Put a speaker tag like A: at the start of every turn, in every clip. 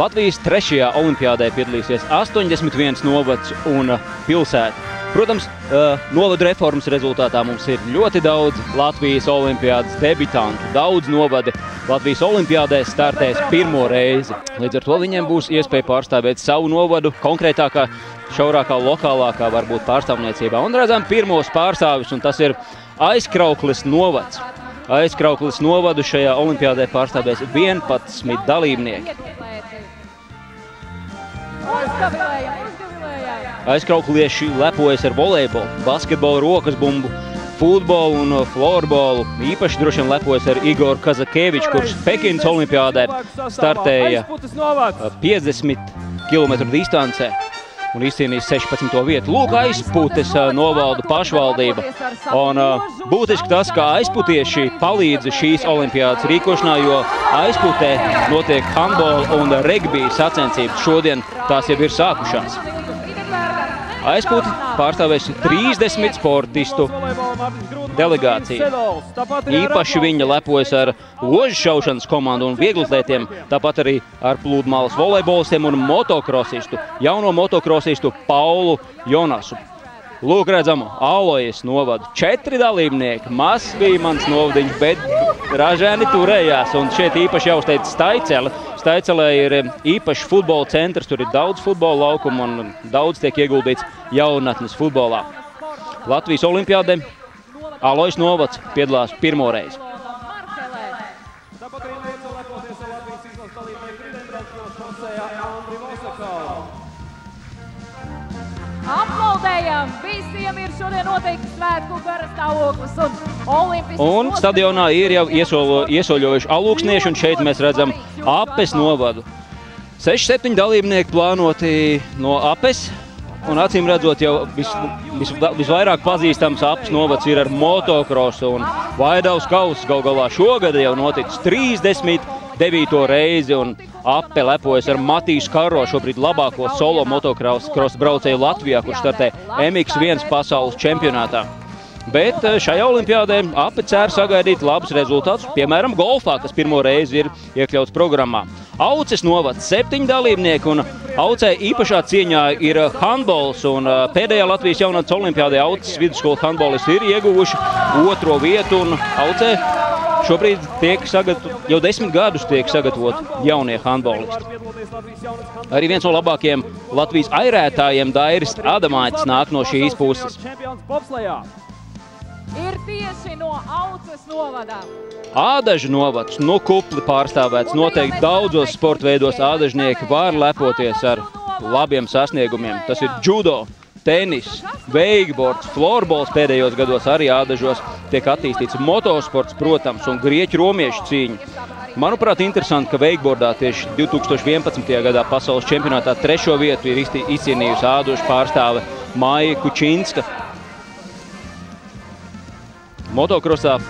A: Latvijas trešajā olimpiādē piedalīsies 81 novads un pilsēta. Protams, novadu reformas rezultātā mums ir ļoti daudz Latvijas olimpiādas debitantu, daudz novadi. Latvijas olimpiādē startēs pirmo reizi. Līdz ar to viņiem būs iespēja pārstāvēt savu novadu konkrētākā, šaurākā, lokālākā varbūt pārstāvniecībā. Un redzam pirmos pārstāvjus, un tas ir aizkrauklis novads. Aizkrauklis novadu šajā olimpiādē pārstāvēs 11 dalībnieki. Aizkrauklieši lepojas ar volejbolu, basketbolu, rokas bumbu, futbolu un florbolu. Īpaši droši vien lepojas ar Igoru Kazakēviču, kurš Pekinas olimpiādē startēja 50 km distancē un izcīnījis 16. vietu. Lūk, aizputes novalda pašvaldība. Un būtiski tas, ka aizputieši palīdz šīs olimpiādas rīkošanā, jo aizputē notiek handbola un regbija sacensības. Šodien tās jau ir sākušās. Aizpūti pārstāvēs 30 sportistu delegāciju. Īpaši viņa lepojas ar ložu šaušanas komandu un vieglatlētiem, tāpat arī ar plūdmalas volejbolistiem un motokrosistu, jauno motokrosistu Paulu Jonasu. Lūk, redzam, Alojas novada. Četri dalībnieki. Mazs bija mans novadiņš, bet ražēni turējās. Un šeit īpaši jāuzteic Staicele. Staicelē ir īpašs futbola centrs, tur ir daudz futbola laukumu un daudz tiek ieguldīts jaunatnes futbolā. Latvijas olimpiādē Alojas novads piedalās pirmo
B: šodien noteikti svētku garastāvoklis un olimpisks.
A: Un stadionā ir jau iesolo, iesoļojuši alūksnieši, un šeit mēs redzam apes novadu. 6-7 dalībnieki plānoti no apes. Un acīm redzot, jau vis, vis, visvairāk pazīstams apes novads ir ar motokrosu un Vaidavas kausa. Gal galā šogad jau noticis 39. reizi. Un Ape lepojas ar Matīs Karo, šobrīd labāko solo motocross braucēju Latvijā, kurš startē MX1 pasaules čempionātā. Bet eh, šajā olimpiādē Ape cer sagaidīt labus rezultātus, piemēram, golfā, kas pirmo reizi ir iekļauts programmā. Auces novads septiņi dalībnieki un Aucē īpašā cieņā ir handbols. Un eh, pēdējā Latvijas jaunatnes olimpiādē Auces vidusskolas handbolisti ir ieguvuši otro vietu un Aucē Šobrīd tiek sagatavot, jau desmit gadus tiek sagatavot jaunie handbolisti. Arī viens no labākajiem Latvijas airētājiem, Dairis Adamaitis, nāk no šīs puses.
B: Ir tieši no Auces novada.
A: Ādažu novads, nu kupli pārstāvēts. Noteikti daudzos sporta veidos ādažnieki var lepoties ar labiem sasniegumiem. Tas ir judo, tenis, veikbords, florbols pēdējos gados arī ādažos tiek attīstīts motosports, protams, un grieķu romiešu cīņa. Manuprāt, interesanti, ka veikbordā tieši 2011. gadā pasaules čempionātā trešo vietu ir izcīnījusi ādoša pārstāve Māja Kučinska. Motokrosā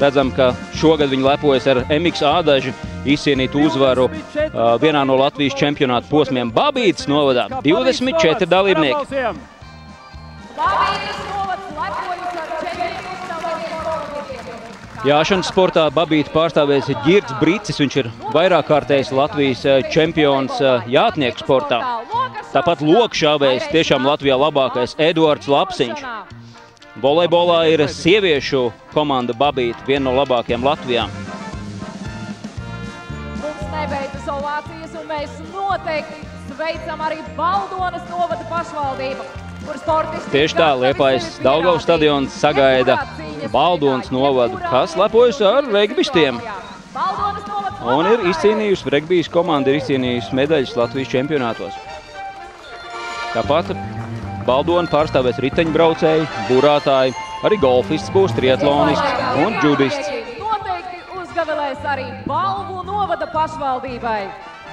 A: redzam, ka šogad viņi lepojas ar MX ādaži izcīnīt uzvaru uh, vienā no Latvijas čempionāta posmiem Babītas novadā. 24 dalībnieki. Jāšanas sportā Babīta pārstāvēs Girds Brīcis. Viņš ir vairāk kārtējs Latvijas eh, čempions eh, jātnieku sportā. Tāpat lokšāvējs tiešām Latvijā labākais Eduards Lapsiņš. Volejbolā ir sieviešu komanda Babīta, viena no labākajām Latvijā.
B: Mums nebeidzas ovācijas un mēs noteikti sveicam arī Baldonas novada pašvaldību.
A: Tieši tā, Liepājas Daugavas stadions sagaida Baldons novadu, kas lepojas ar regbistiem. Un ir izcīnījusi, regbijas komanda ir izcīnījusi medaļas Latvijas čempionātos. Tāpat Baldoni pārstāvēs riteņbraucēji, burātāji, arī golfists būs, triatlonists un džudists.
B: Noteikti uzgavilēs arī balvu novada pašvaldībai.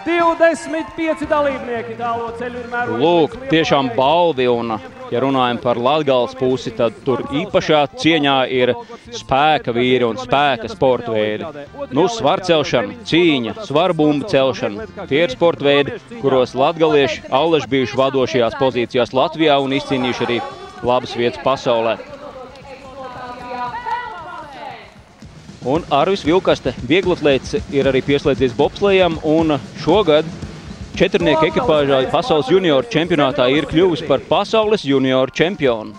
C: 25 dalībnieki tālo ceļu ir mērojuši.
A: Lūk, tiešām balvi un, ja runājam par Latgales pusi, tad tur īpašā cieņā ir spēka vīri un spēka sporta veidi. Nu, svarcelšana, cīņa, svarbumba celšana. Tie ir sporta veidi, kuros latgalieši allaž bijuši vadošajās pozīcijās Latvijā un izcīnījuši arī labas vietas pasaulē. Un Arvis Vilkaste, vieglatlēts, ir arī pieslēdzies bobslējam un šogad četrnieku ekipāžā pasaules junioru čempionātā ir kļuvusi par pasaules junioru čempionu.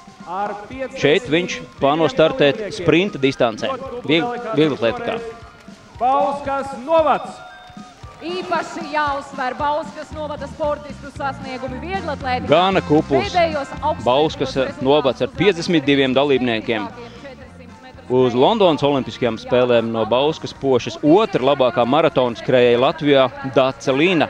A: Šeit viņš plāno startēt sprinta distancē, vieglatlētikā.
C: Bauskas novads.
B: Īpaši jāuzsver Bauskas novada sportistu sasniegumi vieglatlētikā. Pēdējos augstākos
A: Bauskas novads ar 52 dalībniekiem. Uz Londonas olimpiskajām spēlēm no Bauskas pošas otra labākā maratona skrējēja Latvijā Dace Līna.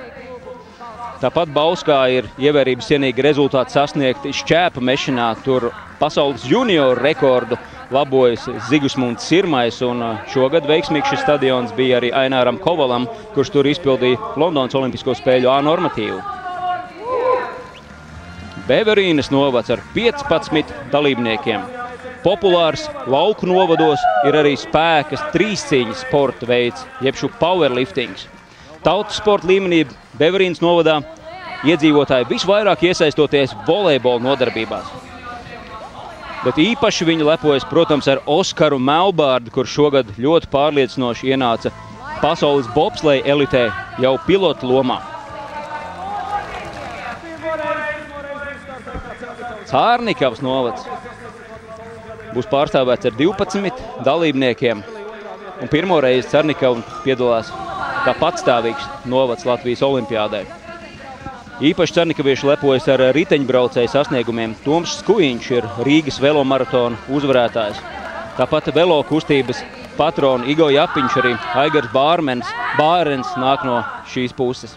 A: Tāpat Bauskā ir ievērības cienīgi rezultāti sasniegti šķēpa mešanā. Tur pasaules junioru rekordu labojas Zigusmunds Sirmais, un uh, šogad veiksmīgs šis stadions bija arī Aināram Kovalam, kurš tur izpildīja Londonas olimpisko spēļu A normatīvu. Beverīnas novads ar 15 dalībniekiem. Populārs lauku novados ir arī spēkas trīscīņas sporta veids, jeb šo powerliftings. Tautas sporta līmenī Beverīnas novadā iedzīvotāji visvairāk iesaistoties volejbola nodarbībās. Bet īpaši viņi lepojas, protams, ar Oskaru Melbārdu, kurš šogad ļoti pārliecinoši ienāca pasaules bobsleja elitē jau pilotu lomā. Cārnikavas novads būs pārstāvēts ar 12 dalībniekiem. Un pirmo reizi Cārnikava piedalās kā patstāvīgs novads Latvijas olimpiādē. Īpaši Cernikavieši lepojas ar riteņbraucēju sasniegumiem. Toms Skuiņš ir Rīgas velomaratona uzvarētājs. Tāpat velo kustības patroni Igo Japiņš, arī Aigars Bārmens, Bārens nāk no šīs puses.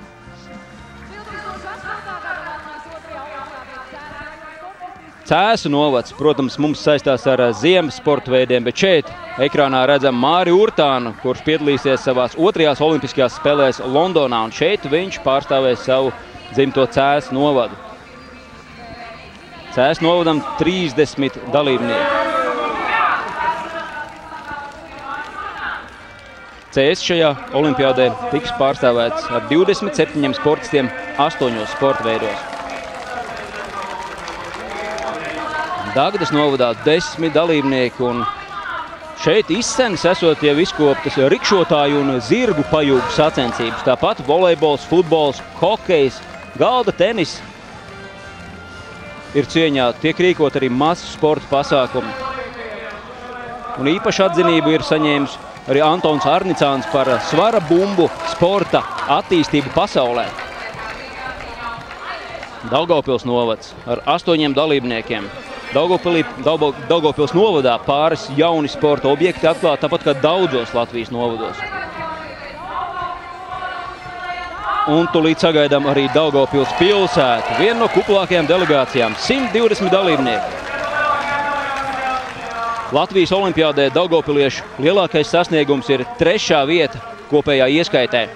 A: Cēsu novads, protams, mums saistās ar ziemas sporta veidiem, bet šeit ekrānā redzam Māri Urtānu, kurš piedalīsies savās otrajās olimpiskajās spēlēs Londonā, un šeit viņš pārstāvēs savu dzimto Cēsu novadu. Cēsu novadam 30 dalībnieki. CS šajā olimpiādē tiks pārstāvēts ar 27 sportistiem 8 sporta veidos. Dagdas novadā desmit dalībnieki un šeit izcenas esot jau izkoptas rikšotāju un zirgu pajūgu sacensības. Tāpat volejbols, futbols, hokejs, galda tenis ir cieņā. Tiek rīkot arī masu sporta pasākumi. Un īpaši atzinību ir saņēmis arī Antons Arnicāns par svara bumbu sporta attīstību pasaulē. Daugavpils novads ar astoņiem dalībniekiem. Daugavpilī, Daugo- Daugavpils novadā pāris jauni sporta objekti atklāti, tāpat kā daudzos Latvijas novados. Un tūlīt sagaidām arī Daugavpils pilsētu. Viena no kuplākajām delegācijām - 120 dalībnieki. Latvijas olimpiādē Daugavpiliešu lielākais sasniegums ir trešā vieta kopējā ieskaitē.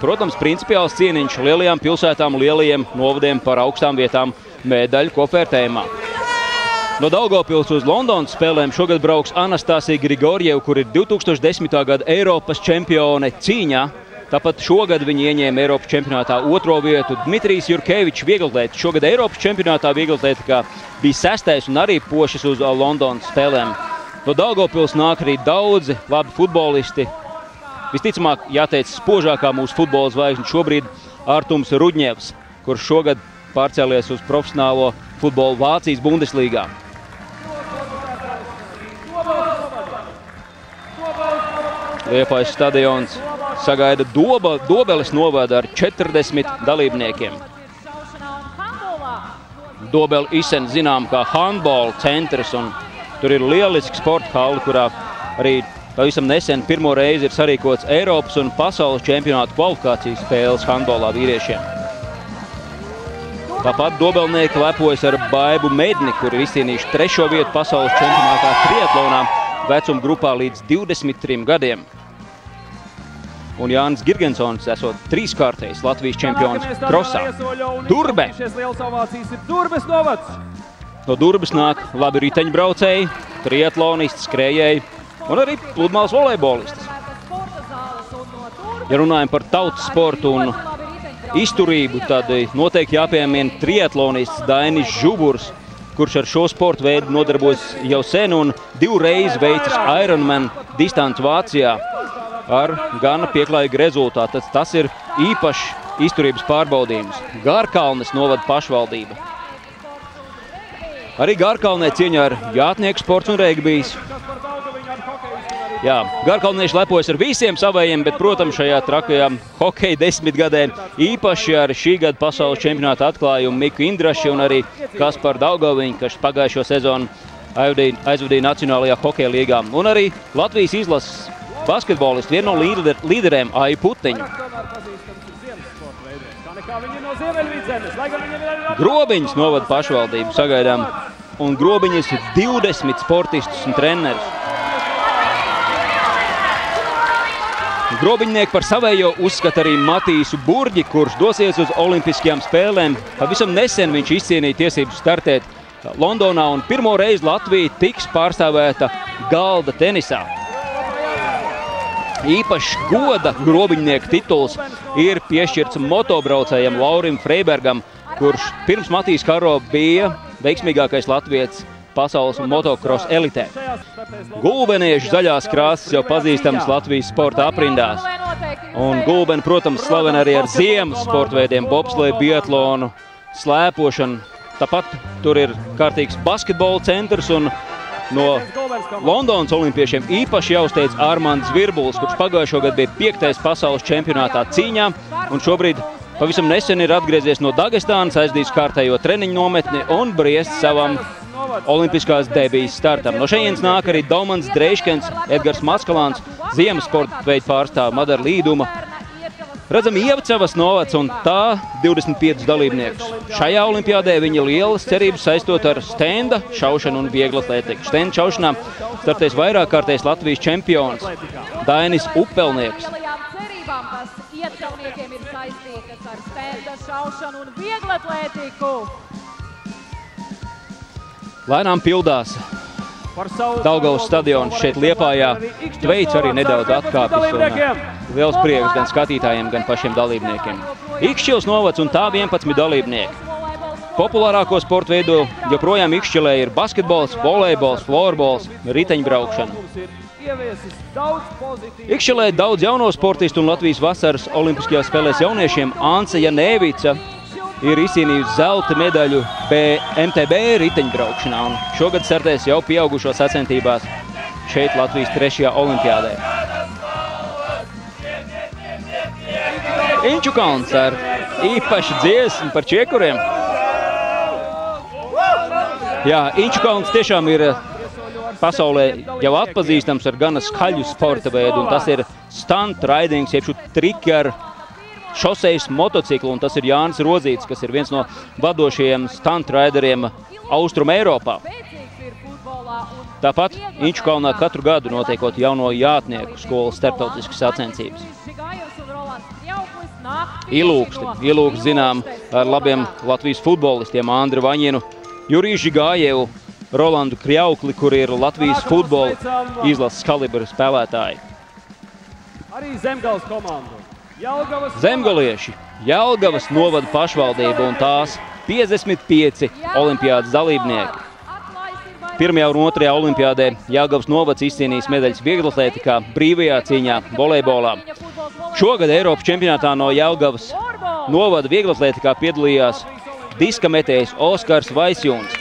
A: Protams, principiāls cieniņš lielajām pilsētām, lielajiem novadiem par augstām vietām medaļu kopvērtējumā. No Daugavpils uz Londonas spēlēm šogad brauks Anastasija Grigorjeva, kur ir 2010. gada Eiropas čempione cīņā. Tāpat šogad viņi ieņēma Eiropas čempionātā otro vietu. Dmitrijs Jurkevičs vieglatlētis šogad Eiropas čempionātā vieglatlētikā bija sestais un arī pošas uz ā, Londonas spēlēm. No Daugavpils nāk arī daudzi labi futbolisti. Visticamāk, jāteic, spožākā mūsu futbola zvaigzne šobrīd Artums Rudņevs, kurš šogad pārcēlies uz profesionālo futbolu Vācijas Bundeslīgā. Liepais stadions sagaida doba, Dobeles novada ar 40 dalībniekiem. Dobeli isen zinām kā handbola centrs, un tur ir lieliski sporta halli, kurā arī pavisam nesen pirmo reizi ir sarīkots Eiropas un pasaules čempionāta kvalifikācijas spēles handbolā vīriešiem. Tāpat Dobelnieki lepojas ar Baibu Medni, kur ir izcīnījuši trešo vietu pasaules čempionātā triatlonā vecuma grupā līdz 23 gadiem. Un Jānis Girgensons esot trīskārtais Latvijas čempions krosā. Durbe!
C: Durbes.
A: No Durbas nāk labi riteņbraucēji, triatlonisti, skrējēji un arī pludmales volejbolisti. Ja runājam par tautas sportu un izturību, tad noteikti jāpiemina triatlonists Dainis Žuburs, kurš ar šo sportu veidu nodarbojas jau sen un divreiz veicis Ironman distanci Vācijā ar gana pieklājīgu rezultātu. Tas- Tas ir īpašs izturības pārbaudījumus. Gārkalnes novada pašvaldība. Arī Gārkalnē cieņā ar jātnieku sports un regbijs. Jā, Gārkalnieši lepojas ar visiem savējiem, bet, protams, šajā trakajā hokeja desmitgadē īpaši ar šī gada pasaules čempionāta atklājumu Miku Indraši un arī Kasparu Daugoviņu, kas pagājušo sezonu aizvadīja Nacionālajā hokeja līgā. Un arī Latvijas izlases basketbolists, viena no līder, līderēm Aija Putiņa. Grobiņas novada pašvaldību sagaidām, un Grobiņas ir 20 sportistus un trenerus. Grobiņnieki par savējo uzskata arī Matīsu Burģi, kurš dosies uz Olimpiskajām spēlēm. Pavisam nesen viņš izcīnīja tiesību startēt Londonā un pirmo reizi Latvija tiks pārstāvēta galda tenisā. Īpašs goda grobiņnieka tituls ir piešķirts motobraucējam Laurim Freibergam, kurš pirms Matīs Karo bija veiksmīgākais latvietis pasaules motocross elitē. Gulbeniešu zaļās krāsas jau pazīstams Latvijas sporta aprindās. Un Gulbeni, protams, slavena arī ar ziemas sporta veidiem - bobsleju, biatlonu, slēpošanu. Tāpat tur ir kārtīgs basketbola centrs un no Londonas olimpiešiem īpaši jāuzteic Armands Virbuls, kurš pagājušo gadu bija piektais pasaules čempionātā cīņā un šobrīd pavisam nesen ir atgriezies no Dagestānas, aizdījis kārtējo treniņu nometni un briest savam Olimpiskās debijas startam. No šejienes nāk arī Domans Dreiškens, Edgars Maskalāns, ziemas sporta veidu pārstāv Madara Līduma. Redzam Ievcevas novads un tā 25 dalībniekus. Šajā olimpiādē viņa lielas cerības saistot ar stenda šaušanu un vieglu atlētiku. Stenda šaušanā startēs vairāk kārtējs Latvijas čempions Dainis Upelnieks.
B: iecauniekiem ir saistītas ar stenda šaušanu un vieglu atlētiku.
A: Lēnām pildās Daugavas stadions šeit Liepājā. Tveids arī nedaudz atkāpjas. Un, uh, liels prieks gan skatītājiem, gan pašiem dalībniekiem. Ikšķils novads un tā 11 dalībnieki. Populārāko sporta veidu joprojām Ikšķilē ir basketbols, volejbols, florbols, riteņbraukšana. Ikšķilē daudz jauno sportistu un Latvijas vasaras olimpiskajās spēlēs jauniešiem Anse Janēvica ir izcīnījusi zelta medaļu MTB riteņbraukšanā. Un šogad startēs jau pieaugušo sacensībās šeit Latvijas trešajā olimpiādē. Inču kalns ar īpašu dziesmu par čiekuriem. Jā, Inču kalns tiešām ir pasaulē jau atpazīstams ar gana skaļu sporta veidu, un tas ir stunt ridings, jeb šo triki ar šosejas motociklu, un tas ir Jānis Rodzīts, kas ir viens no vadošajiem stunt rideriem Austrum Eiropā. Tāpat Inčukalnā katru gadu notiekot jauno jātnieku skolas starptautiskas sacensības. Ilūksti, ilūksti zinām ar labiem Latvijas futbolistiem Andri Vaņinu, Jurīši Gājevu, Rolandu Kļaukli, kur ir Latvijas futbola izlases kalibra spēlētāji.
C: Arī Zemgals komandu. Jelgavas
A: Zemgalieši, Jelgavas novada pašvaldība un tās 55 olimpiādas dalībnieki. Pirmajā un otrajā olimpiādē Jāgauts novads izcīnījis medaļas vieglatlētikā, brīvajā cīņā, volejbolā. Šogad Eiropas čempionātā no Jāgauts novada vieglatlētikā piedalījās diska metējs Oskars Vaisjūns.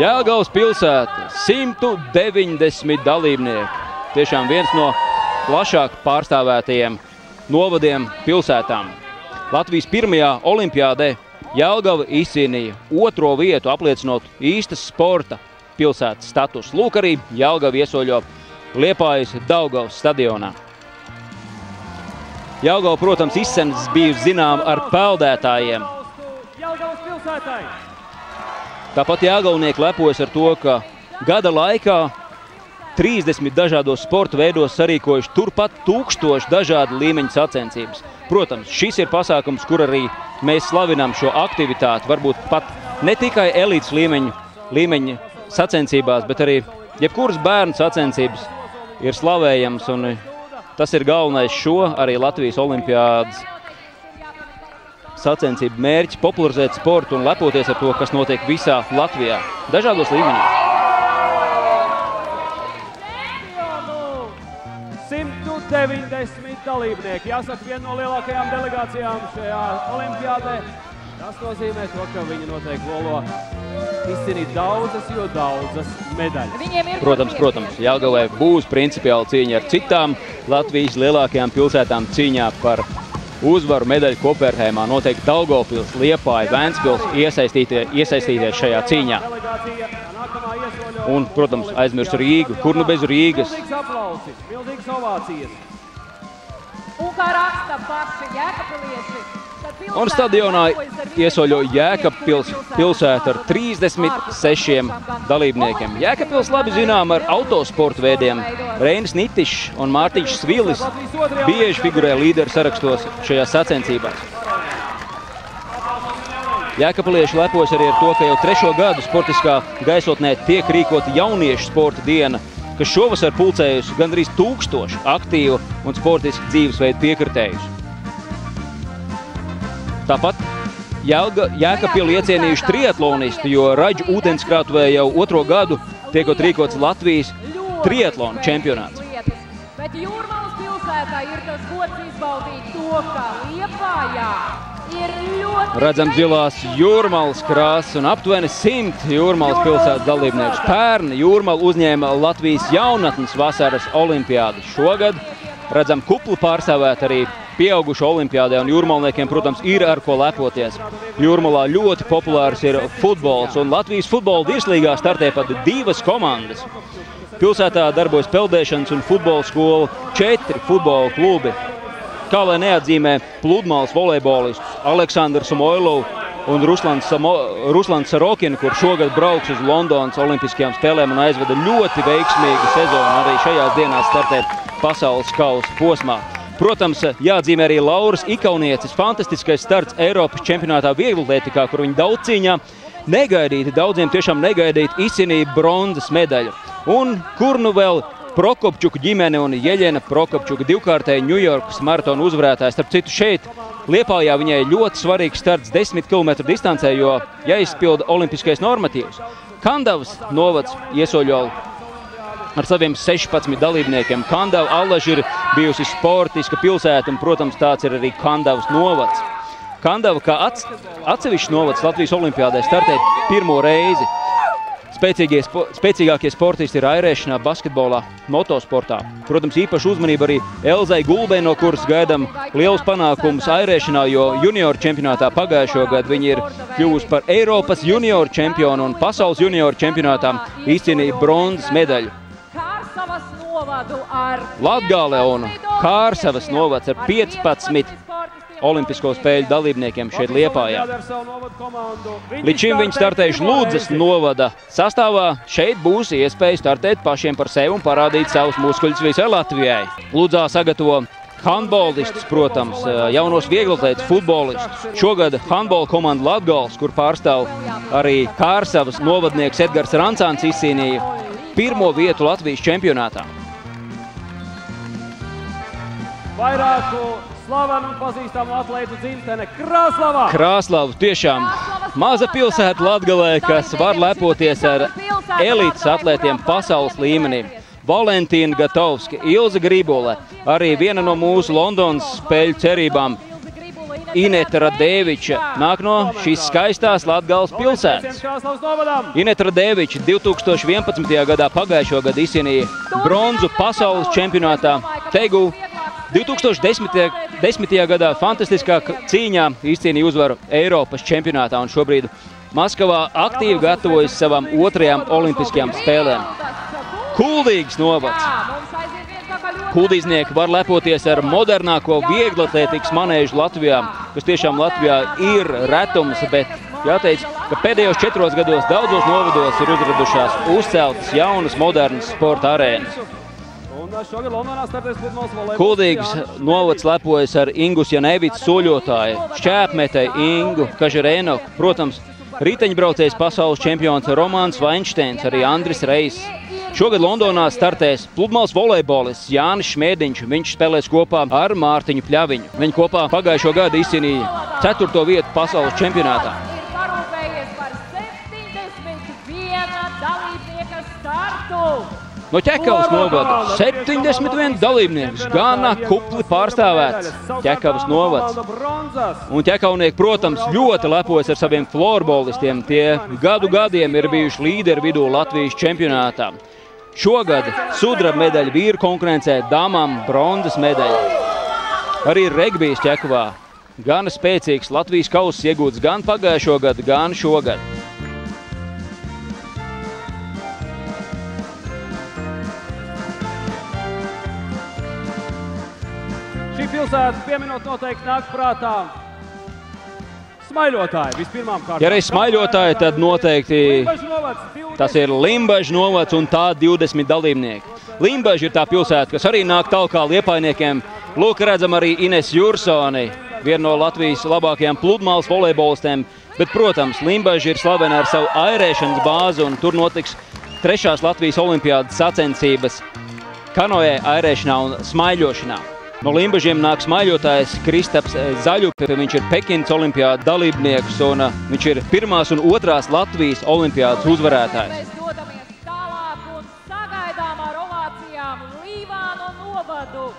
A: Jāgauts pilsēta 190 dalībnieki. Tiešām viens no plašāk pārstāvētajiem novadiem pilsētām. Latvijas pirmajā olimpiādē Jelgava izcīnīja otro vietu, apliecinot īstas sporta pilsētas status. Lūk, arī Jelgava iesoļo Liepājas Daugavas stadionā. Jelgava, protams, izsens bijusi zinām ar peldētājiem. Tāpat Jāgaunieki lepojas ar to, ka gada laikā 30 dažādos sporta veidos sarīkojuši turpat tūkstoši dažādu līmeņu sacensības. Protams, šis ir pasākums, kur arī mēs slavinām šo aktivitāti. Varbūt pat ne tikai elites līmeņa, līmeņa sacensībās, bet arī jebkuras bērnu sacensības ir slavējams. Tas ir galvenais šo arī Latvijas Olimpiādas sacensību mērķis - popularizēt sportu un lepoties ar to, kas notiek visā Latvijā, dažādos līmeņos.
C: 90 dalībnieki. Jāsaka, viena no lielākajām delegācijām šajā olimpiādē. Tas nozīmē to, ka viņi noteikti lolo izcīnīt daudzas, jo daudzas medaļas.
A: Protams, protams, Jāgavai būs principiāla cīņa ar citām Latvijas lielākajām pilsētām cīņā par uzvaru medaļu Koperheimā. Noteikti Daugavpils, Liepāja, Vēnspils iesaistītie, iesaistīties šajā cīņā.
C: Delegācija, nākamā iesoļo.
A: Un, protams, aizmirst Rīgu. Kur nu bez Rīgas?
C: Milzīgs ovācijas.
B: Kā raksta paši jēkapilieši, pilsēta
A: Un stadionā iesoļo Jēkabpils pilsētu ar 36 dalībniekiem. Jēkabpils labi zinām ar autosportu veidiem. Reinis Nitišs un Mārtiņš Svilis bieži figurē līderu sarakstos šajās sacensībās. Jēkabpilieši lepojas arī ar to, ka jau trešo gadu sportiskā gaisotnē tiek rīkota jauniešu sporta diena, kas šovasar pulcējusi gandrīz tūkstošu aktīvu un sportisku dzīvesveidu piekritējus. Tāpat Jēkabpili iecienījuši triatlonisti, jo Raģu ūdenskrātuvē jau otro gadu tiekot rīkots Latvijas triatlona čempionāts.
B: Bet Jūrmālas pilsētā ir tas gods izbaudīt to, ka Liepājā.
A: Redzam zilās jūrmālas krāsas un aptuveni simt jūrmālas pilsētas dalībniekus. Pērn jūrmāla uzņēma Latvijas jaunatnes vasaras olimpiādi. Šogad redzam kuplu pārstāvēt arī pieaugušu olimpiādē un jūrmalniekiem, protams, ir ar ko lepoties. Jūrmalā ļoti populārs ir futbols un Latvijas futbola virslīgā startē pat divas komandas. Pilsētā darbojas peldēšanas un futbola skola, četri futbola klubi. Kā lai neatzīmē pludmales volejbolistus Aleksandru Samoilovu un Ruslans, Samo, Ruslans Sarokinu, kurš šogad brauks uz Londonas Olimpiskajām spēlēm un aizveda ļoti veiksmīgu sezonu. Arī šajās dienās startē pasaules kausa posmā. Protams, jāatzīmē arī Lauras Ikaunieces fantastiskais starts Eiropas čempionātā vieglatlētikā, kur viņa daudz cīņā negaidīti, daudziem tiešām negaidīti izcīnīja bronzas medaļu. Un kur nu vēl Prokopčuka ģimene un Jeļena Prokopčuka divkārtēja Ņujorkas maratona uzvarētājs. Starp citu, šeit Liepājā viņai ļoti svarīgs starts 10 km distancē, jo jāizpilda olimpiskais normatīvs. Kandavas novads iesoļo ar saviem 16 dalībniekiem. Kandava Allaž ir bijusi sportiska pilsēta, un, protams, tāds ir arī Kandavas novads. Kandava kā ats, atsevišķs novads Latvijas Olimpiādē startē pirmo reizi. Spo, spēcīgākie sportisti ir airēšanā, basketbolā, motosportā. Protams, īpaši uzmanība arī Elzai Gulbei, no kuras gaidām liels panākums airēšanā, jo junioru čempionātā pagājušo gadu viņi ir kļuvusi par Eiropas junioru čempionu un pasaules junioru čempionātā izcīnīja bronzas medaļu. Latgale un Kārsavas novads ar 15 Olimpisko spēļu dalībniekiem šeit Liepājā. Līdz šim viņi startējuši Lūdzes novada sastāvā. Šeit būs iespēja startēt pašiem par sevi un parādīt savus muskuļus visai Latvijai. Lūdzā sagatavo handbolistus, protams, jaunos vieglatlētus, futbolistus. Šogad handbola komanda Latgals, kur pārstāv arī Kārsavas novadnieks Edgars Rancāns izcīnīja pirmo vietu Latvijas čempionātā.
C: Vairāku slavenu pazīstamu atlētu dzimtene Krāslava.
A: Krāslava tiešām maza pilsēta Latgalē, kas var lepoties ar elites atlētiem pasaules līmenī. Valentīna Gatovska, Ilza Gribole, arī viena no mūsu Londonas spēļu cerībām. Ineta Radēviča nāk no šīs skaistās Latgales pilsētas.
C: Krāslavas.
A: Ineta Radēviča 2011. gadā pagājušo gadu izcīnīja bronzu pasaules čempionātā Tegu 2010. 10. gadā fantastiskā cīņā izcīnīja uzvaru Eiropas čempionātā un šobrīd Maskavā aktīvi gatavojas savām otrajām olimpiskajām spēlēm. Kuldīgs novads. Kuldīznieki var lepoties ar modernāko vieglatlētikas manēžu Latvijā, kas tiešām Latvijā ir retums, bet jāteic, ka pēdējos četros gados daudzos novados ir uzradušās uzceltas jaunas, modernas sporta arēnas. Kuldīgs novads lepojas ar Ingus Janevits soļotāju, šķēpmetēju Ingu Kažerēnu, protams, riteņbraucējs pasaules čempions Romāns Vainšteins, arī Andris Reis. Šogad Londonā startēs pludmales volejbolists Jānis Šmēdiņš. Viņš spēlēs kopā ar Mārtiņu Pļaviņu. Viņi kopā pagājušo gadu izcīnīja 4. vietu pasaules čempionātā. No ķekavas novada 71 dalībnieks, gana kupli pārstāvēts ķekavas novads. Un ķekavnieki, protams, ļoti lepojas ar saviem florbolistiem. Tie gadu gadiem ir bijuši līderi vidū Latvijas čempionātā. Šogad sudraba medaļa vīru konkurencē, dāmām bronzas medaļa. Arī regbijs ķekavā Gan spēcīgs Latvijas kausa iegūts gan pagājušo gadu, gan šogad.
C: Šī pilsēta pieminot noteikti nāk prātā. Smaiļotāji vispirmām kārtām.
A: Ja reiz smaiļotāji, tad noteikti tas ir Limbaģis novads un tā 20 dalībnieki. Limbaģis ir tā pilsēta, kas arī nāk talkā liepainiekiem. Lūk, redzam arī Ines Jursoni, viena no Latvijas labākajām pludmales volejbolistēm. Bet, protams, Limbaģis ir slavena ar savu airēšanas bāzi un tur notiks trešās Latvijas olimpiādas sacensības kanoē, airēšanā un smaiļošanā. No Limbaģiem nāk smaiļotājs Kristaps Zaļupe. Viņš ir Pekinas olimpiāda dalībnieks un uh, viņš ir pirmās un otrās Latvijas olimpiādas uzvarētājs.
B: Mēs dodamies tālāk un sagaidām ar ovācijām Līvānu novadu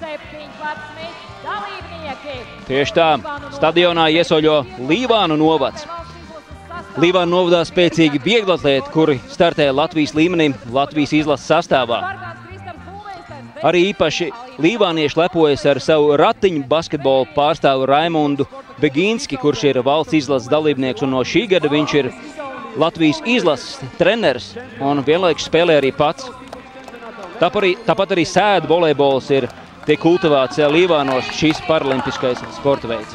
B: 17 dalībnieki.
A: Tieši tā, stadionā iesoļo Līvānu novads. Līvānu novadā spēcīgi vieglatlēti, kuri startē Latvijas līmenī, Latvijas izlases sastāvā. Arī īpaši līvānieši lepojas ar savu ratiņu basketbolu pārstāvu Raimundu Begīnski, kurš ir valsts izlases dalībnieks, un no šī gada viņš ir Latvijas izlases treneris un vienlaikus spēlē arī pats. Tāpat arī, tāpat arī sēdu volejbols ir tiek kultivēts Līvānos šīs paralimpiskais sporta veids.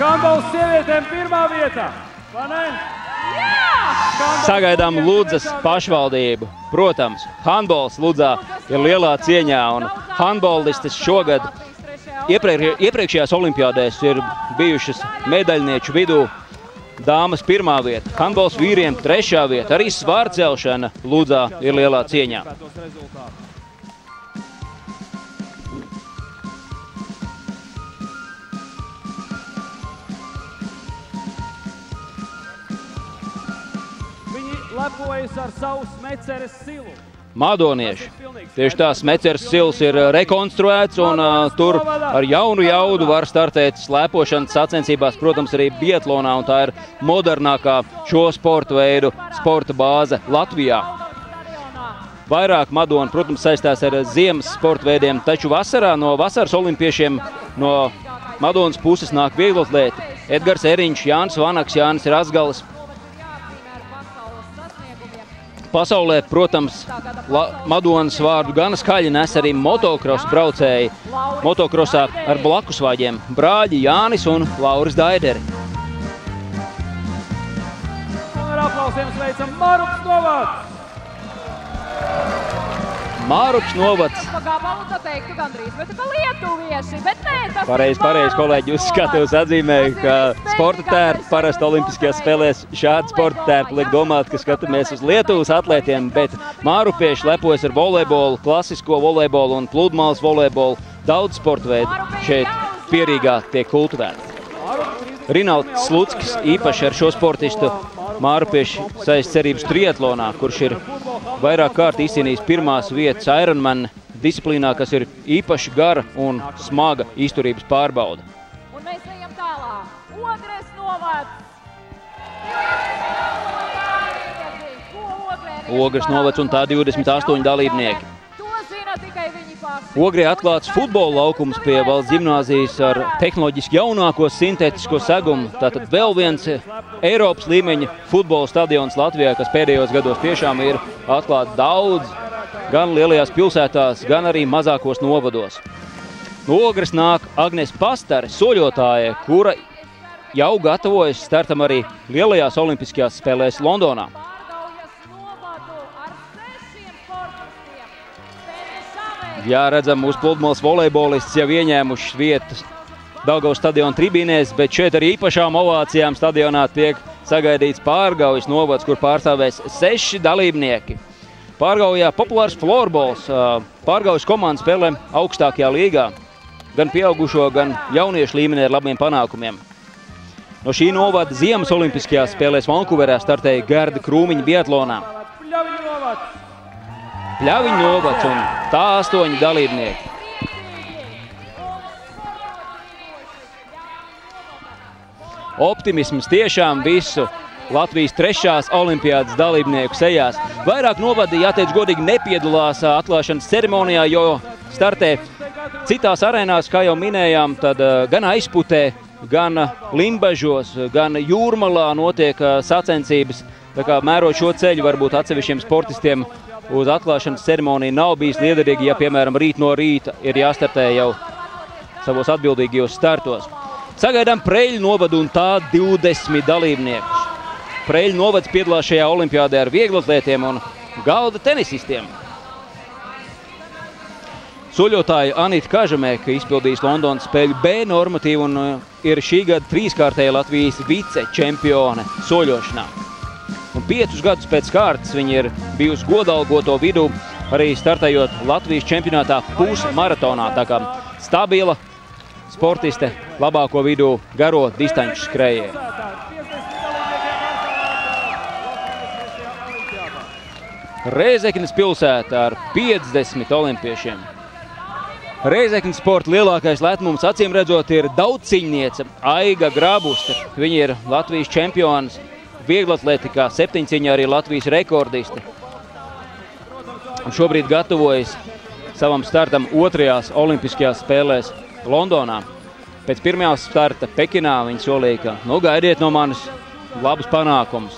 C: Handbols sievietēm pirmā vietā. Vai ne?
A: Sagaidām Ludzas pašvaldību. Protams, handbols Ludzā ir lielā cieņā un handbolistes šogad iepriek, iepriekšējās olimpiādēs ir bijušas medaļnieču vidū. Dāmas pirmā vieta, handbols vīriem trešā vieta, arī svārcelšana Ludzā ir lielā cieņā.
C: Lepojas ar savu smeceres silu.
A: Mādonieši. Tieši tā smeceres sils ir uh, rekonstruēts un uh, tur ar jaunu jaudu var startēt slēpošanas sacensībās, protams, arī Bietlonā, un tā ir modernākā šo sporta veidu sporta bāze Latvijā. Vairāk Madona, protams, saistās ar ziemas sporta veidiem, taču vasarā no vasaras olimpiešiem no Madonas puses nāk vieglatlēti. Edgars Eriņš, Jānis Vanaks, Jānis Razgalis. Pasaulē, protams, La Madonas vārdu gan skaļi nes arī motocross braucēji. Motocrossā ar blakusvāģiem brāļi Jānis un Lauris Daideri.
C: Ar aplausiem sveicam Maruks Novāts.
A: Mārups novads.
B: Pa gabalu tā teiktu gandrīz, bet kā lietuvieši, bet nē, tas
A: Pareizi,
B: ir
A: pareizi,
B: Mārups
A: kolēģi, jūs
B: novads.
A: skatījos atzīmēju, ka sporta tērpi parasti olimpiskajās spēlēs šādi sporta tērpi liek domāt, ka skatāmies uz Lietuvas atlētiem, bet Mārupieši lepojas ar volejbolu, klasisko volejbolu un pludmales volejbolu. Daudz sporta veidu šeit pierīgā tiek kultivēti. Rinalds Slutskis īpaši ar šo sportistu Mārupieši saist cerības triatlonā, kurš ir vairāk kārt izcīnījis pirmās vietas Ironman disciplīnā, kas ir īpaši gara un smaga izturības pārbauda.
B: Un mēs ejam tālāk. Ogres novads.
A: Ogres novads un tā 28 dalībnieki. Ogrē atklāts futbola laukums pie valsts gimnāzijas ar tehnoloģiski jaunāko sintētisko segumu. Tātad vēl viens Eiropas līmeņa futbola stadions Latvijā, kas pēdējos gados tiešām ir atklāts daudz, gan lielajās pilsētās, gan arī mazākos novados. No Ogres nāk Agnēs Pastare, soļotāja, kura jau gatavojas startam arī lielajās Olimpiskajās spēlēs Londonā. Jā, redzam, mūsu pludmales volejbolists jau ieņēmuši vietas Daugavas stadiona tribīnēs, bet šeit ar īpašām ovācijām stadionā tiek sagaidīts Pārgaujas novads, kur pārstāvēs seši dalībnieki. Pārgaujā populārs florbols. Pārgaujas komanda spēlē augstākajā līgā, gan pieaugušo, gan jauniešu līmenī ar labiem panākumiem. No šī novada Ziemas olimpiskajās spēlēs Vankūverā startēja Gerda Krūmiņa biatlonā.
C: Pļaviņu novads.
A: Un tā astoņi dalībnieki. Optimisms tiešām visu Latvijas trešās olimpiādas dalībnieku sejās. Vairāk novadi, jāteic godīgi, nepiedalās atklāšanas ceremonijā, jo startē citās arēnās, kā jau minējām, tad gan aizputē, gan Limbažos, gan Jūrmalā notiek sacensības. Tā kā mērot šo ceļu, varbūt atsevišķiem sportistiem uz atklāšanas ceremoniju nav bijis liederīgi, ja, piemēram, rīt no rīta ir jāstartē jau savos atbildīgajos startos. Sagaidām Preļu novadu un tā 20 dalībniekus. Preļu novads piedalās šajā olimpiādē ar vieglatlētiem un galda tenisistiem. Soļotāja Anita Kažamēka izpildījis Londonas spēļu B normatīvu un uh, ir šī gada trīskārtēja Latvijas vice čempione soļošanā. Un piecus gadus pēc kārtas viņa ir bijusi godalgoto vidū, arī startējot Latvijas čempionātā pusmaratonā. Tā kā stabila sportiste labāko vidū garo distanču skrējēju. Reizeknas pilsēta ar 50 olimpiešiem. Reizeknas sporta lielākais lepnums acīm redzot ir daudzciņniece Aiga Grabuste. Viņa ir Latvijas čempionas vieglatletikā, septiņciņā arī Latvijas rekordiste. Un šobrīd gatavojas savam startam otrajās olimpiskajās spēlēs Londonā. Pēc pirmā starta Pekinā viņa solīja, ka nu, gaidiet no manis labus panākumus.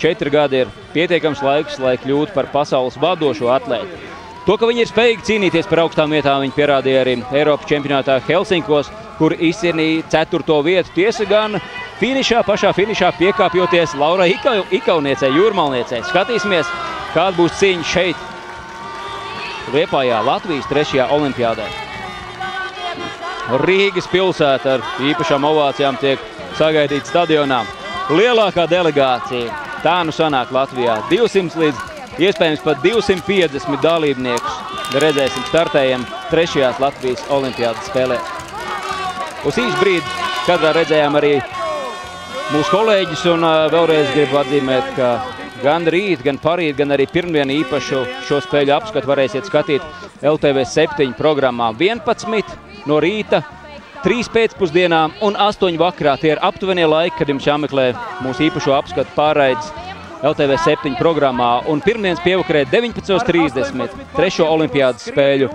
A: Četri gadi ir pietiekams laiks, lai kļūtu par pasaules vadošo atlētu. To, ka viņi ir spējīgi cīnīties par augstām vietām, viņi pierādīja arī Eiropas čempionātā Helsinkos, kur izcīnīja ceturto vietu. Tiesa gan finišā, pašā finišā piekāpjoties Laurai Ikau- Ikauniecei, Jūrmalniecei. Skatīsimies, kāda būs cīņa šeit, Liepājā, Latvijas trešajā olimpiādē. Rīgas pilsēta ar īpašām ovācijām tiek sagaidīta stadionā. Lielākā delegācija. Tā nu sanāk Latvijā. 200 līdz iespējams pat 250 dalībniekus redzēsim startējiem trešajās Latvijas olimpiādas spēlēs. Uz īsu brīdi kadrā redzējām arī mūsu kolēģis un vēlreiz gribu atzīmēt, ka gan rīt, gan parīt, gan arī pirmdien īpašu šo spēļu apskatu varēsiet skatīt LTV 7 programmā 11 no rīta, 3 pēcpusdienā un 8 vakarā. Tie ir aptuvenie laiki, kad jums jāmeklē mūsu īpašo apskatu pārraides LTV 7 programmā. Un pirmdienas pievakarē 19.30. trešo olimpiādas spēļu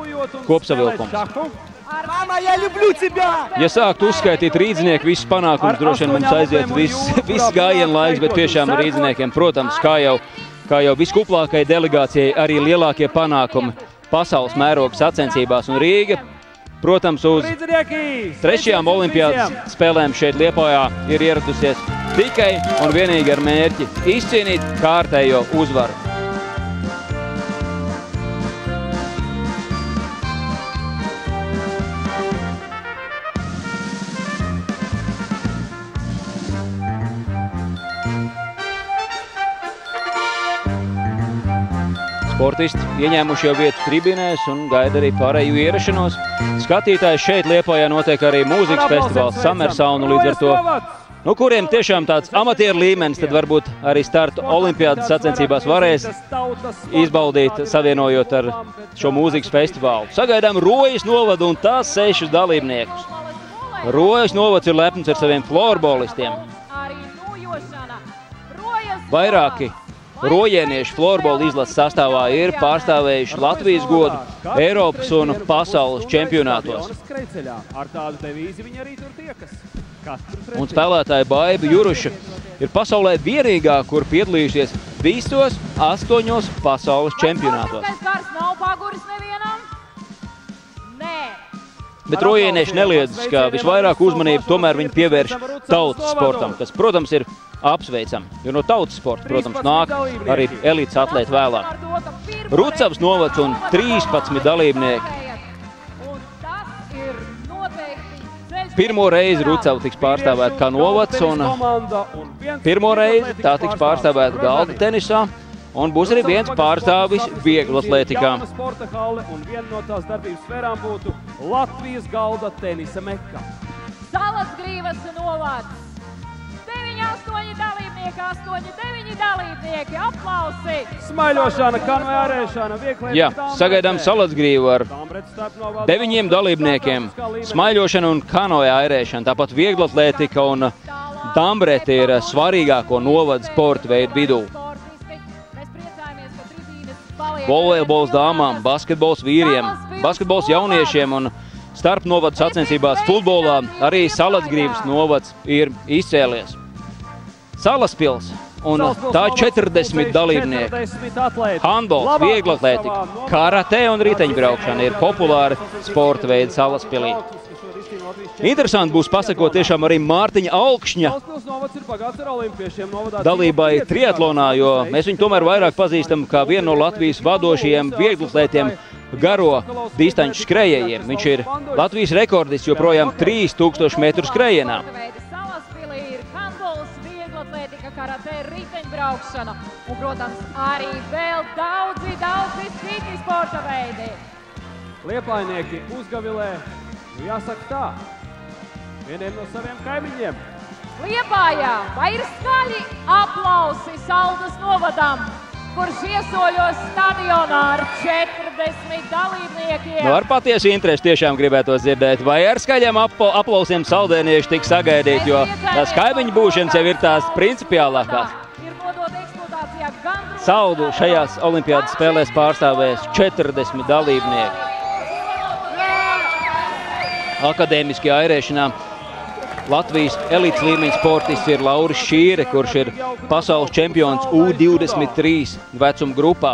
A: kopsavilkums.
D: Мама, я люблю тебя!
A: Ja sāktu uzskaitīt rīznieku visus panākumus, droši vien mums aiziet viss, viss gājienu laiks, bet tiešām rīzniekiem, protams, kā jau, kā jau viskuplākajai delegācijai, arī lielākie panākumi pasaules mēroga sacensībās. Un Rīga, protams, uz
C: Līdznieki!
A: trešajām olimpiādas spēlēm šeit Liepājā ir ieradusies tikai un vienīgi ar mērķi izcīnīt kārtējo uzvaru. Sportisti ieņēmuši jau vietu tribīnēs un gaida arī pārējo ierašanos. Skatītājs šeit Liepājā notiek arī mūzikas festivāls un līdz ar to nu, kuriem tiešām tāds amatieru līmenis, tad varbūt arī startu olimpiādas sacensībās varēs izbaudīt, savienojot ar šo mūzikas festivālu. Sagaidām Rojas novadu un tās sešus dalībniekus. Rojas novads ir lepns ar saviem florbolistiem. Vairāki rojienieši florbola izlases sastāvā ir pārstāvējuši Latvijas godu Eiropas un pasaules čempionātos. Un spēlētāja Baiba Juruša ir pasaulē vienīgā, kur piedalījušies visos astoņos pasaules čempionātos.
B: Olimpiskais kārs nav paguris nevienam? Nē.
A: Bet rojienieši neliedz, ka visvairāk uzmanību tomēr viņi pievērš tautas sportam, kas, protams, ir apsveicami. Jo no tautas sporta, protams, nāk arī elites atlēti vēlāk. Rucavs novads un 13 dalībnieki. Pirmo reizi Rucava tiks pārstāvēta kā novads, un pirmo reizi tā tiks pārstāvēta galda tenisā. Un būs arī viens pārstāvis
C: sporta hale un viena no tās darbības sfērām būtu Latvijas galda tenisa mekka.
B: Salas grīvas novads. astoņi dalībnieki, astoņi, deviņi dalībnieki. Aplausi!
C: Smaiļošana, kanvērēšana, vieglietība.
A: Jā, sagaidām salacgrīvu ar
C: novada
A: deviņiem dalībniekiem. Smaiļošana un kanoja airēšana, tāpat vieglatlētika un dambreti ir svarīgāko novadu sporta veidu vidū. Volejbols dāmām, basketbols vīriem, basketbols jauniešiem un starp novadu sacensībās futbolā arī Salacgrības novads ir izcēlies. Salaspils un tā 40 dalībnieki.
C: 40 atlēti.
A: Handbols, vieglatlētika, karate un riteņbraukšana ir populāri sporta veidi Salaspilī. Interesanti būs pasakot tiešām arī Mārtiņa.
C: Novadā
A: dalībai triatlonā, jo mēs viņu tomēr vairāk pazīstam kā vienu no Latvijas vadošajiem vieglatlētiem garo distanču skrejējiem. Viņš ir Latvijas rekordists joprojām 3000 metru skrejienā.
B: Karate, riteņbraukšana un, protams, arī vēl daudzi, daudzi citi sporta veidi.
C: Liepainieki uzgavilē, nu jāsaka tā, vieniem no saviem kaimiņiem.
B: Liepājā vai ir skaļi aplausi Saldas novadam, kurš iesoļos stadionā ar 40 dalībniekiem?
A: Nu, ar patiesu interesi tiešām gribētu dzirdēt, vai ar skaļiem apla- aplausiem saldēnieši tiks sagaidīt, jo tās kaimiņu būšanas jau ir tās principiālākās. Saldu šajās olimpiādas spēlēs pārstāvēs 40 dalībnieki. Akadēmiskajā airēšanā Latvijas elites līmeņa sportists ir Lauris Šīre, kurš ir pasaules čempions U23 vecuma grupā.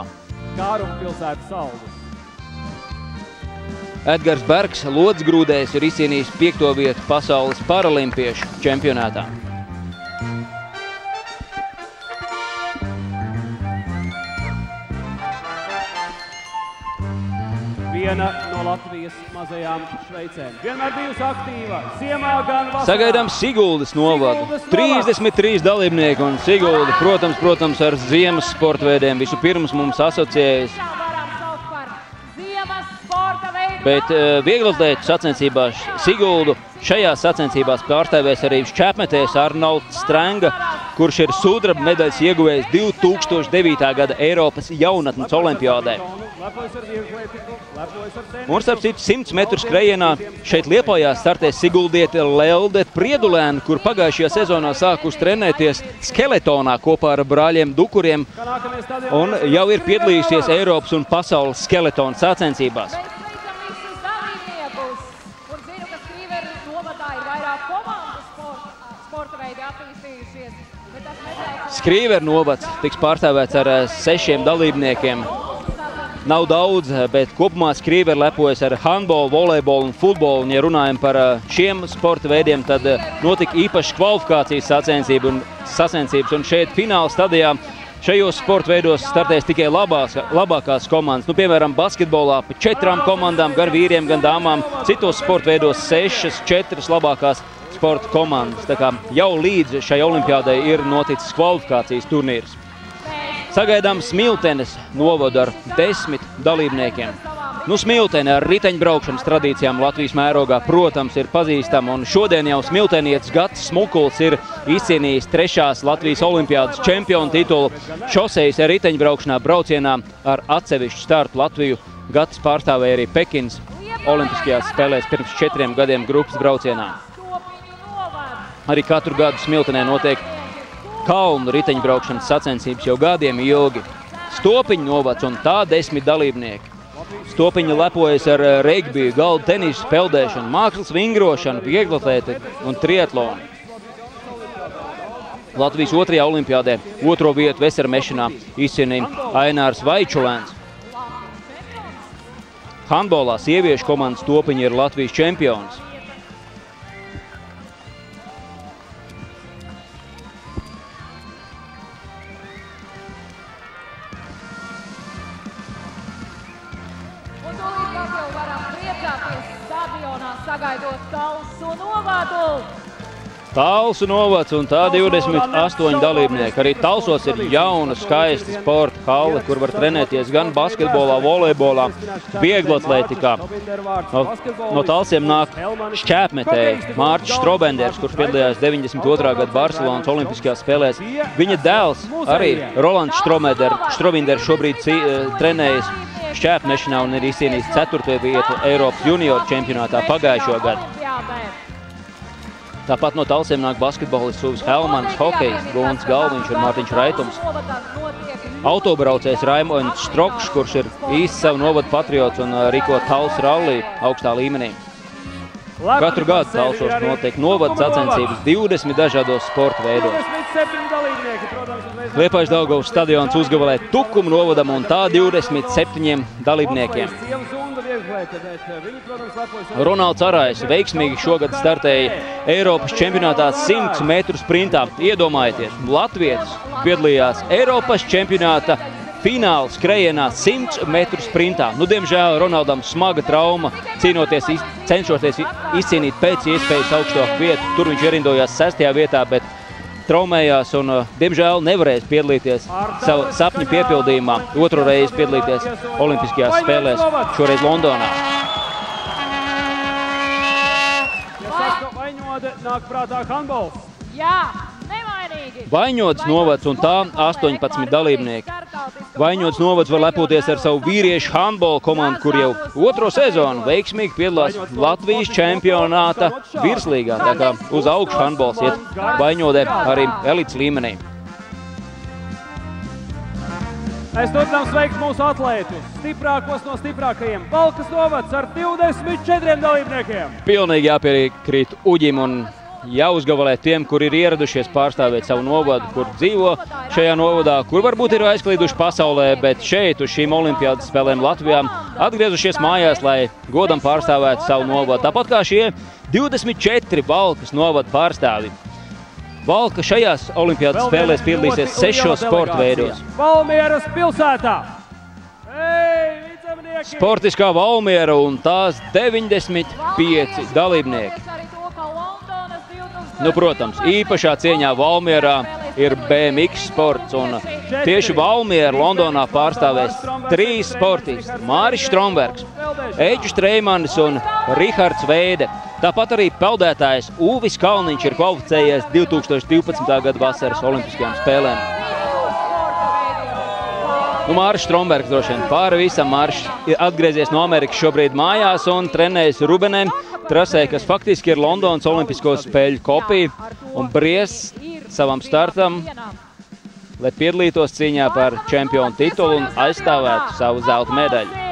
A: Edgars Bergs Lodzgrūdējs ir izcīnījis piekto vietu pasaules paralimpiešu čempionātā.
C: Viena no Latvijas mazajām šveicēm. Vienmēr bijusi aktīva. Ziemā gan vasarā.
A: Sagaidām Siguldas novadu. 33 dalībnieki un Sigulda, protams, protams, ar ziemas sporta veidiem vispirms mums asociējas. Bet uh, vieglatlētu sacensībās Siguldu šajās sacensībās pārstāvēs arī šķēpmetējs Arnolds Strenga, kurš ir sudraba medaļas ieguvējis 2009. gada Eiropas jaunatnes olimpiādē. Un, starp citu, 100 metru skrējienā šeit Liepājā startē Siguldiete Lelde Priedulēna, kur pagājušajā sezonā sākus trenēties skeletonā kopā ar brāļiem Dukuriem un jau ir piedalījusies Eiropas un pasaules skeletona sacensībās.
B: Skrīveru novadā ir vairāk komandu sporta, sporta veidi attīstījušies. Netraucē.
A: Skrīver novads tiks pārstāvēts ar eh, sešiem dalībniekiem. Nav daudz, eh, bet kopumā Skrīver lepojas ar handbolu, volejbolu un futbolu. Un, ja runājam par eh, šiem sporta veidiem, tad notika īpašas kvalifikācijas sacensība un sacensības. Un šeit fināla stadijā šajos sporta veidos startēs tikai labās, labākās komandas. Nu, piemēram, basketbolā pa četrām komandām, gan vīriem, gan dāmām. Citos sporta veidos sešas, četras labākās sporta komandas. Tā kā jau līdz šai olimpiādai ir noticis kvalifikācijas turnīrs. Sagaidām Smiltenes novadu ar desmit dalībniekiem. Nu, Smiltene ar riteņbraukšanas tradīcijām Latvijas mērogā, protams, ir pazīstama. Un šodien jau smiltenietis Gatis Smukuls ir izcīnījis trešās Latvijas olimpiādas čempionu titulu šosejas riteņbraukšanā braucienā ar atsevišķu startu Latviju. Gatis pārstāvēja arī Pekinas Olimpiskajās spēlēs pirms četriem gadiem grupas braucienā. Arī katru gadu Smiltenē notiek kalnu riteņbraukšanas sacensības jau gadiem ilgi. Stopiņu novads un tā desmit dalībnieki. Stopiņa lepojas ar eh, regbiju, galdu tenisu, peldēšanu, mākslas vingrošanu, vieglatlētiku un triatlonu. Latvijas otrajā olimpiādē otro vietu vesera mešanā izcīnīja Ainārs Vaičulēns. Handbolā sieviešu komandas stopiņa ir Latvijas čempions. Talsu novads un tā 28 dalībnieki. Arī Talsos ir jauna, skaista sporta hale, kur var trenēties gan basketbolā, volejbolā, vieglatlētikā. No, no Talsiem nāk šķēpmetēji Mārcis Strobenders, kurš piedalījās 92. gada Barcelonas Olimpiskajās spēlēs. Viņa dēls arī Rolands Strobenders šobrīd cī, trenējas šķēpmešanā un ir izcīnījis 4. vietu Eiropas junioru čempionātā pagājušo gadu. Tāpat no talsiem nāk basketbolists Uvis Helmans, hokejs Guns Galviņš un Mārtiņš Raitums. Autobraucējs Raimons Strokšs, kurš ir īsts savu novadu patriots un rīko tals rallī augstā līmenī. Katru gadu Talsos notiek novada sacensības 20 dažādos sporta veidos. Liepais Daugavas stadions uzgabalē Tukumu novadam un tā 27 dalībniekiem. Ronalds Arais veiksmīgi šogad startēja Eiropas čempionātā 100 metru sprintā. Iedomājieties, Latvijas piedalījās Eiropas čempionāta fināla skrejienā 100 metru sprintā. Nu, diemžēl Ronaldam smaga trauma, cīnoties, cenšoties izcīnīt pēc iespējas augstāku vietu. Tur viņš ierindojās sestajā vietā, bet traumējās un, diemžēl, nevarēs piedalīties savu sapņu piepildījumā. Otru reizi piedalīties Olimpiskajās spēlēs, šoreiz Londonā.
C: Nāk prātā handbols.
B: Jā,
A: Vaņots novads un tā 18 dalībnieki. Vaņots novads var lepoties ar savu vīriešu handbola komandu, kur jau otro sezonu veiksmīgi piedalās Latvijas čempionāta virslīgā. Tā kā uz augšu handbols iet Vaņodē arī elites līmenī.
C: Mēs turpinām sveikt mūsu atlētus, stiprākos no stiprākajiem. Balkas novads ar 24 dalībniekiem.
A: Pilnīgi jāpiekrīt Uģim un jāuzgabalē tiem, kur ir ieradušies pārstāvēt savu novadu, kur dzīvo šajā novadā, kur varbūt ir aizklīduši pasaulē, bet šeit uz šīm olimpiādas spēlēm Latvijā atgriezušies mājās, lai godam pārstāvētu savu novadu. Tāpat kā šie 24 Valkas novada pārstāvi. Valka šajās olimpiādas spēlēs piedalīsies sešos sporta veidos.
C: Valmieras pilsētā!
A: Sportiskā Valmiera un tās 95 dalībnieki. Nu, protams, īpašā cieņā Valmierā ir BMX sports. Tieši Valmiera Londonā pārstāvēs trīs sportisti - Māris Strombergs, Eģis Streimanis un Rihards Veide. Tāpat arī peldētājs Uvis Kalniņš ir kvalificējies 2012. gada vasaras Olimpiskajām spēlēm. Nu, Mārcis Strombergs droši vien pāri visam. Mārcis ir atgriezies no Amerikas šobrīd mājās un trenējas Rubenēm trasē, kas faktiski ir Londonas Olimpisko spēļu kopija un bries savam startam, lai piedalītos cīņā par čempionu titulu un aizstāvētu savu zelta medaļu.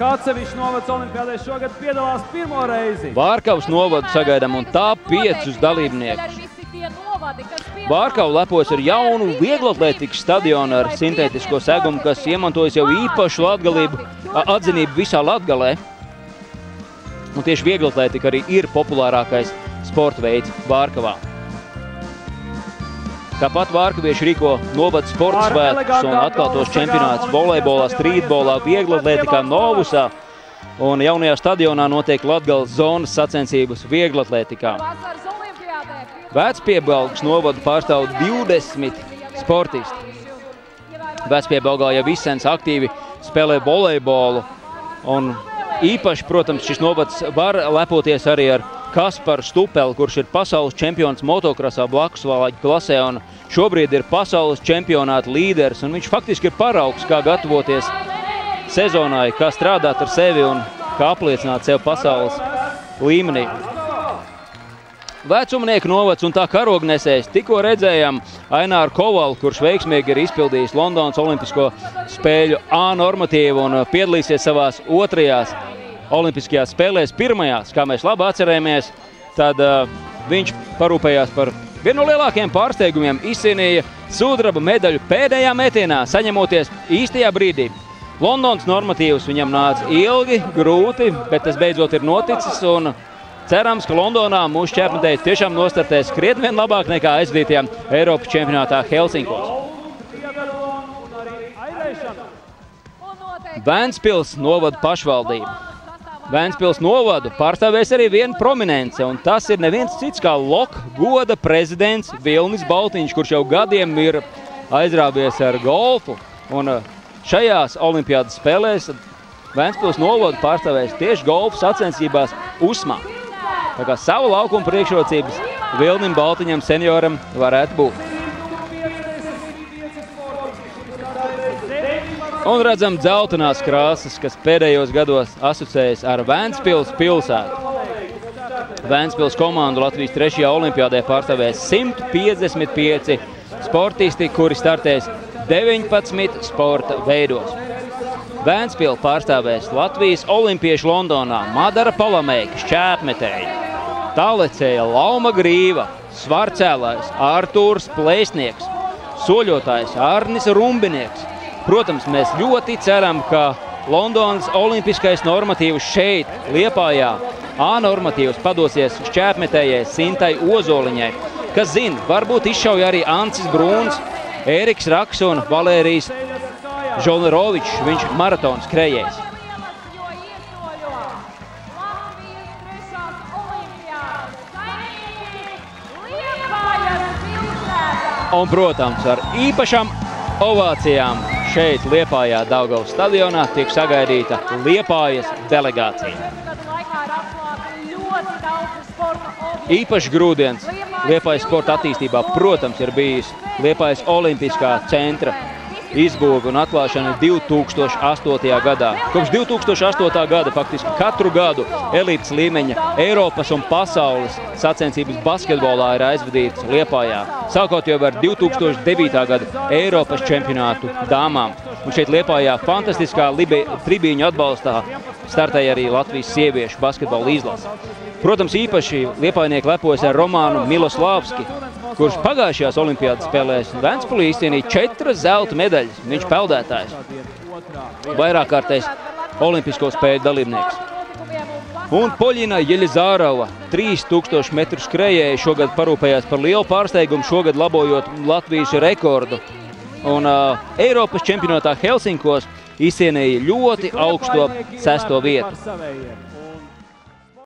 C: Kācevišs novads Olimpiādē šogad piedalās pirmo reizi.
A: Vārkavas novadu sagaidām un tā piecus dalībniekus. Vārkava lepojas ar jaunu vieglatlētikas stadionu ar sintētisko segumu, kas iemantojas jau īpašu latgalību, atzinību visā Latgalē. Un tieši vieglatlētika arī ir populārākais sporta veids Vārkavā. Tāpat Vārkavieši rīko novada sporta svētkus un atklātos čempionātus volejbolā, strīdbolā, vieglatlētikā, Novusā. Un jaunajā stadionā notiek Latgales zonas sacensības vieglatlētikā. Vecpiebalgs novadu pārstāv 20 sportisti. Vecpiebalgā jau visens aktīvi spēlē volejbolu un Īpaši, protams, šis novads var lepoties arī ar Kasparu Stupeli, kurš ir pasaules čempions motokrasā blakus valāģu klasē un šobrīd ir pasaules čempionāta līderis. Un viņš faktiski ir paraugs, kā gatavoties sezonai, kā strādāt ar sevi un kā apliecināt sev pasaules līmenī. Vecumnieku novads un tā karognesējs tikko redzējām Aināru Kovalu, kurš veiksmīgi ir izpildījis Londonas Olimpisko spēļu A normatīvu un piedalīsies savās otrajās Olimpiskajās spēlēs. Pirmajās, kā mēs labi atcerēmies, tad uh, viņš parūpējās par vienu no lielākajiem pārsteigumiem, izcīnīja sudraba medaļu pēdējā metienā, saņemoties īstajā brīdī. Londonas normatīvs viņam nāca ilgi, grūti, bet tas beidzot ir noticis. Cerams, ka Londonā mūsu čempionāts tiešām nostartēs krietni vien labāk nekā aizvītajā Eiropas čempionātā Helsinkos. Vēnspils novada pašvaldību. Vēnspils novadu pārstāvēs arī viena prominence, un tas ir neviens cits kā Loka goda prezidents Vilnis Baltiņš, kurš jau gadiem ir aizrāvies ar golfu. Un uh, šajās olimpiādas spēlēs Vēnspils novadu pārstāvēs tieši golfu sacensībās Usmā. Tā kā savu laukumu priekšrocības Vilnim Baltiņam senioram varētu būt. Un redzam dzeltenās krāsas, kas pēdējos gados asociējas ar Vēnspils pilsētu. Vēnspils komandu Latvijas 3. olimpiādē pārstāvēs 155 sportisti, kuri startēs 19 sporta veidos. Vēnspils pārstāvēs Latvijas olimpiešu Londonā Madara Palamēka šķēpmetēji, tālecēja Lauma Grīva, svarcēlājs Ārtūrs Plēsnieks, soļotājs Arnis Rumbinieks, Protams, mēs ļoti ceram, ka Londonas olimpiskais normatīvs šeit, Liepājā, A normatīvs padosies šķērpmetējai Sintai Ozoliņai, kas zina, varbūt izšauja arī Ancis Brūns, Ēriks Raks un Valērijas Žolnerovičs, viņš maratons krējējs. Un, protams, ar īpašām ovācijām šeit, Liepājā, Daugavas stadionā, tiek sagaidīta Liepājas delegācija. Īpašs grūdienis Liepājas sporta attīstībā, protams, ir bijis Liepājas olimpiskā centra izbūve un atklāšana 2008. gadā. Kopš 2008. gada faktiski katru gadu elites līmeņa Eiropas un pasaules sacensības basketbolā ir aizvadītas Liepājā. Sākot jau ar 2009. gada Eiropas čempionātu dāmām. Un šeit Liepājā fantastiskā libi, tribīņu atbalstā startēja arī Latvijas sieviešu basketbola izlase. Protams, īpaši Liepājnieki lepojas ar Romānu Miloslavski, kurš pagājušajās olimpiādas spēlēs Ventspulī izcīnīja četras zelta medaļas. Viņš peldētājs, vairāk kārtais olimpisko spēļu dalībnieks. Un Poļina Jeļizārava, 3000 metru skrejēja, šogad parūpējās par lielu pārsteigumu, šogad labojot Latvijas rekordu. Un uh, Eiropas čempionātā Helsinkos izcienīja ļoti augsto sesto vietu.